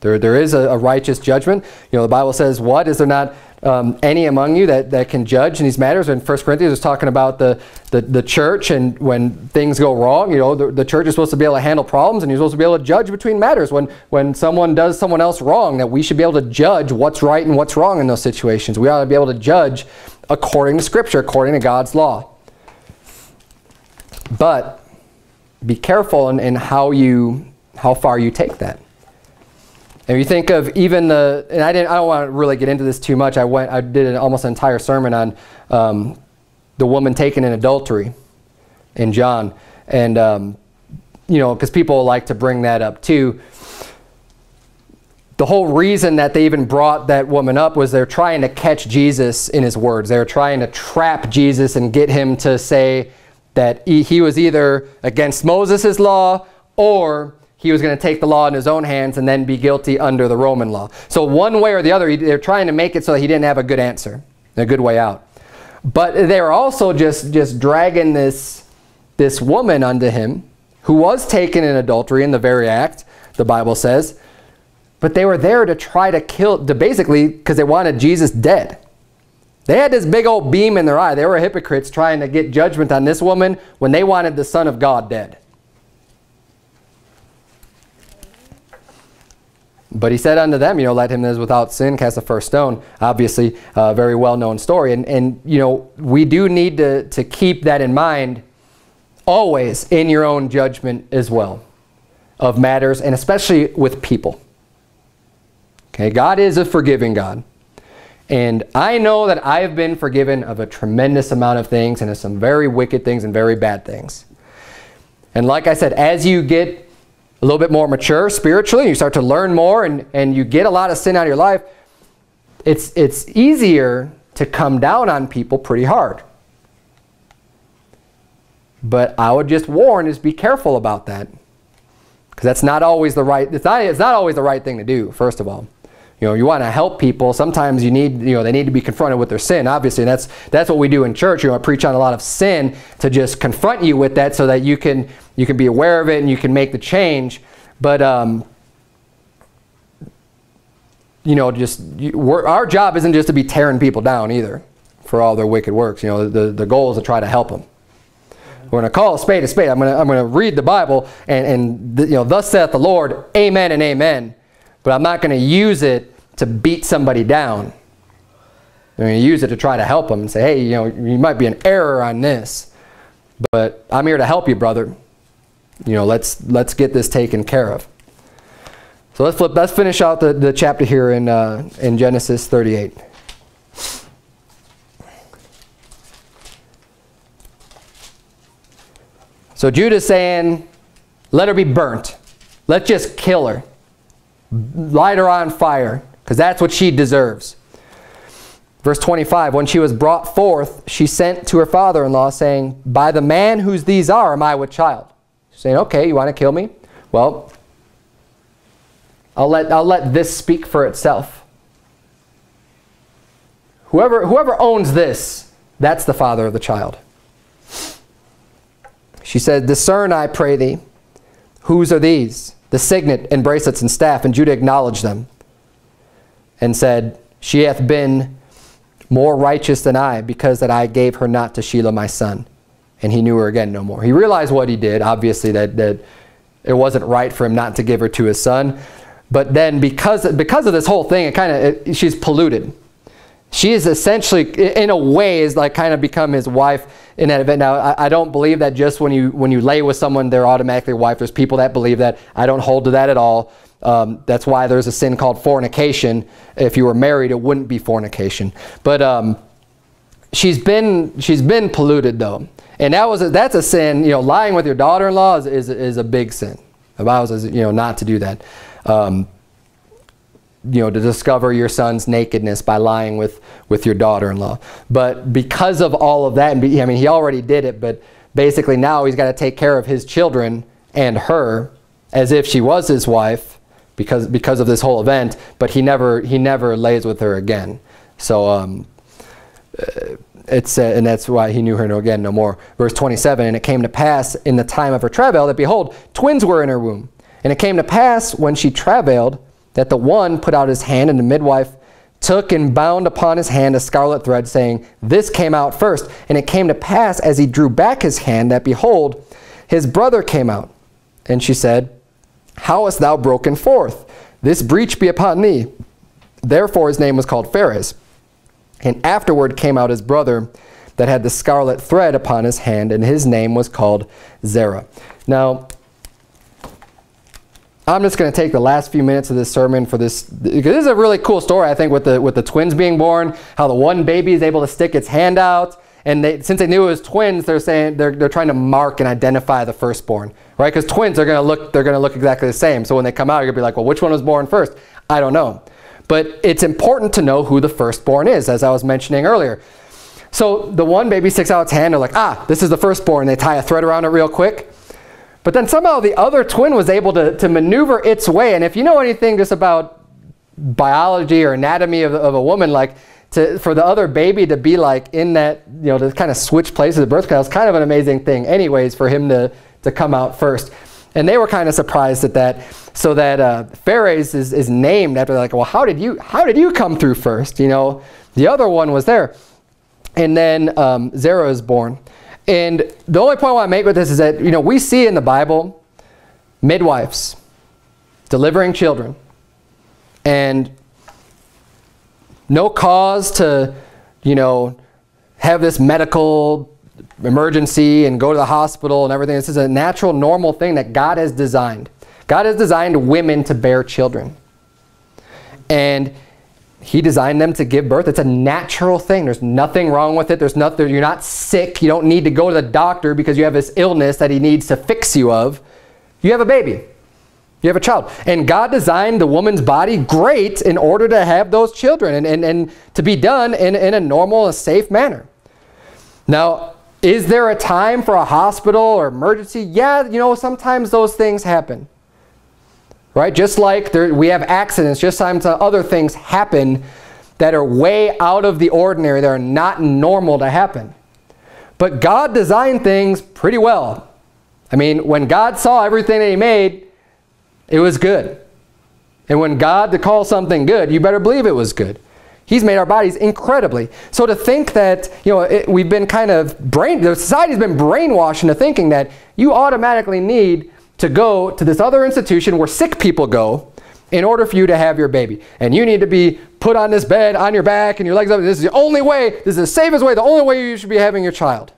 There, there is a, a, righteous judgment. You know, the Bible says, what? Is there not um, any among you that, that can judge in these matters. And 1 Corinthians is talking about the, the, the church and when things go wrong, you know, the, the church is supposed to be able to handle problems and you're supposed to be able to judge between matters. When, when someone does someone else wrong, that we should be able to judge what's right and what's wrong in those situations. We ought to be able to judge according to Scripture, according to God's law. But be careful in, in how, you, how far you take that. If you think of even the, and I didn't, I don't want to really get into this too much. I went, I did an, almost an entire sermon on um, the woman taken in adultery in John, and um, you know, because people like to bring that up too. The whole reason that they even brought that woman up was they're trying to catch Jesus in his words. They're trying to trap Jesus and get him to say that he, he was either against Moses' law or he was going to take the law in his own hands and then be guilty under the Roman law. So one way or the other, they're trying to make it so he didn't have a good answer, a good way out. But they were also just, just dragging this, this woman unto him who was taken in adultery in the very act, the Bible says. But they were there to try to kill, to basically, because they wanted Jesus dead. They had this big old beam in their eye. They were hypocrites trying to get judgment on this woman when they wanted the Son of God dead. But he said unto them, you know, let him that is without sin cast the first stone. Obviously, a very well-known story. And, and, you know, we do need to, to keep that in mind always in your own judgment as well of matters, and especially with people. Okay, God is a forgiving God. And I know that I have been forgiven of a tremendous amount of things and of some very wicked things and very bad things. And like I said, as you get a little bit more mature spiritually, and you start to learn more and, and you get a lot of sin out of your life, it's, it's easier to come down on people pretty hard. But I would just warn is be careful about that. Because that's not always the right, it's not, it's not always the right thing to do, first of all. You know, you want to help people. Sometimes you need, you know, they need to be confronted with their sin. Obviously, and that's that's what we do in church. You know, I preach on a lot of sin to just confront you with that, so that you can you can be aware of it and you can make the change. But um, you know, just our job isn't just to be tearing people down either for all their wicked works. You know, the the goal is to try to help them. We're going to call a spade a spade. I'm going to I'm going to read the Bible and and you know, thus saith the Lord, Amen and Amen but I'm not going to use it to beat somebody down. I'm going to use it to try to help them and say, hey, you know, you might be an error on this, but I'm here to help you, brother. You know, let's let's get this taken care of. So let's flip. Let's finish out the, the chapter here in uh, in Genesis 38. So Judah's saying, let her be burnt. Let's just kill her light her on fire, because that's what she deserves. Verse 25, when she was brought forth, she sent to her father-in-law, saying, By the man whose these are, am I with child? She's saying, okay, you want to kill me? Well, I'll let, I'll let this speak for itself. Whoever, whoever owns this, that's the father of the child. She said, Discern, I pray thee, whose are these? The signet and bracelets and staff, and Judah acknowledged them and said, She hath been more righteous than I, because that I gave her not to Shelah my son. And he knew her again no more. He realized what he did, obviously, that, that it wasn't right for him not to give her to his son. But then because, because of this whole thing, it kind of she's polluted. She is essentially, in a way, is like kind of become his wife in that event. Now, I, I, don't believe that just when you when you lay with someone, they're automatically a wife. There's people that believe that. I don't hold to that at all. Um, that's why there's a sin called fornication. If you were married, it wouldn't be fornication. But um, she's been she's been polluted though, and that was a, that's a sin. You know, lying with your daughter-in-law is, is is a big sin. The Bible says you know not to do that. Um, you know, to discover your son's nakedness by lying with, with your daughter-in-law. But because of all of that, and be, I mean, he already did it, but basically now he's got to take care of his children and her as if she was his wife because, because of this whole event, but he never, he never lays with her again. So, um, uh, it's, uh, and that's why he knew her no again no more. Verse 27, and it came to pass in the time of her travail that behold, twins were in her womb. And it came to pass when she travailed that the one put out his hand and the midwife took and bound upon his hand a scarlet thread, saying, This came out first. And it came to pass as he drew back his hand that, behold, his brother came out. And she said, How hast thou broken forth? This breach be upon thee. Therefore his name was called Pharez. And afterward came out his brother that had the scarlet thread upon his hand, and his name was called Zerah. Now, I'm just going to take the last few minutes of this sermon for this, because this is a really cool story, I think, with the, with the twins being born, how the one baby is able to stick its hand out, and they, since they knew it was twins, they're saying they're, they're trying to mark and identify the firstborn, right? Because twins are going to look they're going to look exactly the same. So when they come out, you're going to be like, well, which one was born first? I don't know, but it's important to know who the firstborn is, as I was mentioning earlier. So the one baby sticks out its hand, they're like, ah, this is the firstborn. They tie a thread around it real quick. But then somehow the other twin was able to, to maneuver its way. And if you know anything just about biology or anatomy of, of a woman, like to, for the other baby to be like in that, you know, to kind of switch places at birth kind of an amazing thing anyways for him to, to come out first. And they were kind of surprised at that. So that uh, is, is named after like, well, how did you how did you come through first? You know, the other one was there. And then um, Zerah is born. And the only point I want to make with this is that, you know, we see in the Bible midwives delivering children and no cause to, you know, have this medical emergency and go to the hospital and everything. This is a natural, normal thing that God has designed. God has designed women to bear children. And he designed them to give birth. It's a natural thing. There's nothing wrong with it. There's nothing, you're not sick. You don't need to go to the doctor because you have this illness that he needs to fix you of. You have a baby. You have a child. And God designed the woman's body great in order to have those children and, and, and to be done in, in a normal and safe manner. Now, is there a time for a hospital or emergency? Yeah, you know, sometimes those things happen right? Just like there, we have accidents, just sometimes other things happen that are way out of the ordinary, that are not normal to happen. But God designed things pretty well. I mean, when God saw everything that he made, it was good. And when God to call something good, you better believe it was good. He's made our bodies incredibly. So to think that, you know, it, we've been kind of brain, the society's been brainwashed into thinking that you automatically need to go to this other institution where sick people go in order for you to have your baby. And you need to be put on this bed on your back and your legs up. This is the only way, this is the safest way, the only way you should be having your child.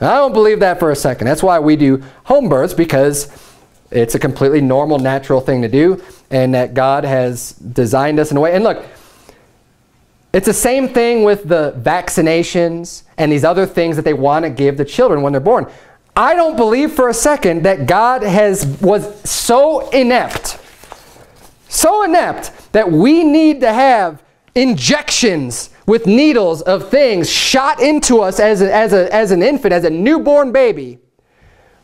And I don't believe that for a second. That's why we do home births because it's a completely normal, natural thing to do and that God has designed us in a way. And look, it's the same thing with the vaccinations and these other things that they want to give the children when they're born. I don't believe for a second that God has was so inept, so inept that we need to have injections with needles of things shot into us as, a, as, a, as an infant, as a newborn baby,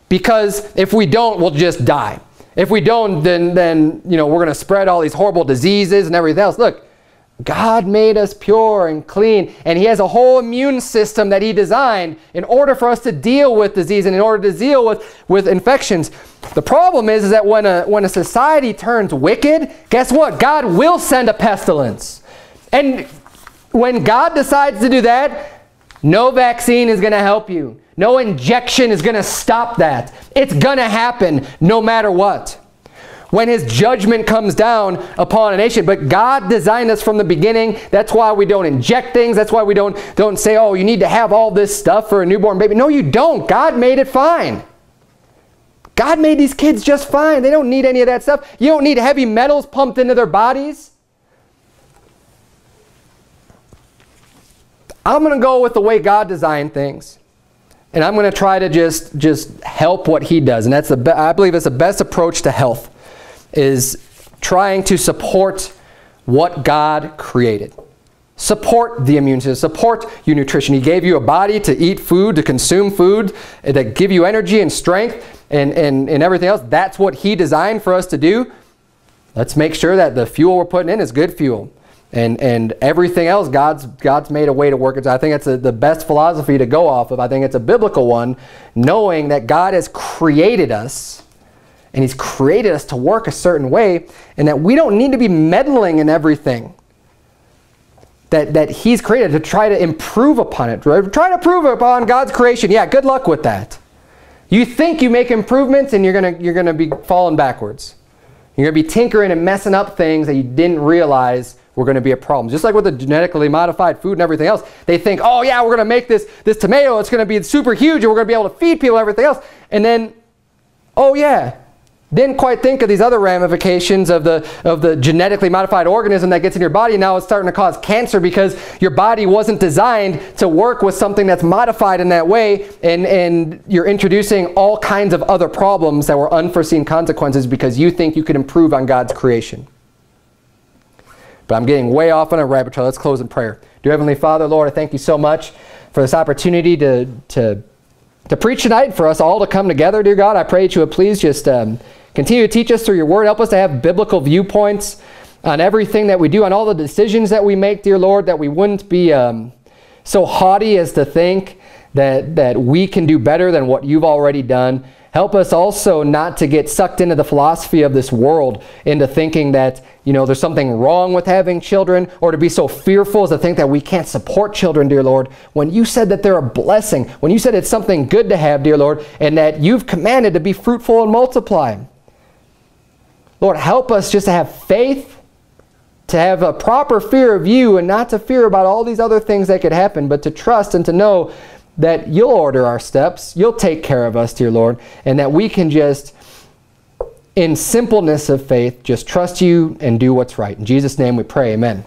because if we don't, we'll just die. If we don't, then, then you know, we're going to spread all these horrible diseases and everything else. Look, God made us pure and clean, and He has a whole immune system that He designed in order for us to deal with disease and in order to deal with, with infections. The problem is, is that when a, when a society turns wicked, guess what? God will send a pestilence. And when God decides to do that, no vaccine is going to help you. No injection is going to stop that. It's going to happen no matter what when his judgment comes down upon a nation. But God designed us from the beginning. That's why we don't inject things. That's why we don't, don't say, oh, you need to have all this stuff for a newborn baby. No, you don't. God made it fine. God made these kids just fine. They don't need any of that stuff. You don't need heavy metals pumped into their bodies. I'm going to go with the way God designed things. And I'm going to try to just, just help what he does. And that's the I believe it's the best approach to health is trying to support what God created. Support the immune system. Support your nutrition. He gave you a body to eat food, to consume food, eh, that give you energy and strength and, and, and everything else. That's what he designed for us to do. Let's make sure that the fuel we're putting in is good fuel. And, and everything else, God's, God's made a way to work it. I think that's a, the best philosophy to go off of. I think it's a biblical one, knowing that God has created us and he's created us to work a certain way and that we don't need to be meddling in everything that, that he's created to try to improve upon it. Try to improve upon God's creation. Yeah, good luck with that. You think you make improvements and you're going to you're gonna be falling backwards. You're going to be tinkering and messing up things that you didn't realize were going to be a problem. Just like with the genetically modified food and everything else, they think, oh yeah, we're going to make this, this tomato, it's going to be super huge and we're going to be able to feed people everything else. And then, oh yeah, didn't quite think of these other ramifications of the, of the genetically modified organism that gets in your body. Now it's starting to cause cancer because your body wasn't designed to work with something that's modified in that way. And, and you're introducing all kinds of other problems that were unforeseen consequences because you think you could improve on God's creation. But I'm getting way off on a rabbit trail. Let's close in prayer. Dear Heavenly Father, Lord, I thank you so much for this opportunity to, to, to preach tonight, for us all to come together, dear God. I pray that you would please just... Um, Continue to teach us through your word. Help us to have biblical viewpoints on everything that we do, on all the decisions that we make, dear Lord, that we wouldn't be um, so haughty as to think that, that we can do better than what you've already done. Help us also not to get sucked into the philosophy of this world, into thinking that, you know, there's something wrong with having children, or to be so fearful as to think that we can't support children, dear Lord, when you said that they're a blessing, when you said it's something good to have, dear Lord, and that you've commanded to be fruitful and multiply. Lord, help us just to have faith, to have a proper fear of you and not to fear about all these other things that could happen, but to trust and to know that you'll order our steps, you'll take care of us, dear Lord, and that we can just, in simpleness of faith, just trust you and do what's right. In Jesus' name we pray, amen.